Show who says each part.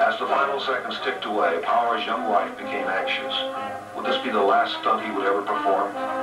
Speaker 1: As the final seconds ticked away, Power's young wife became anxious. Would this be the last stunt he would ever perform?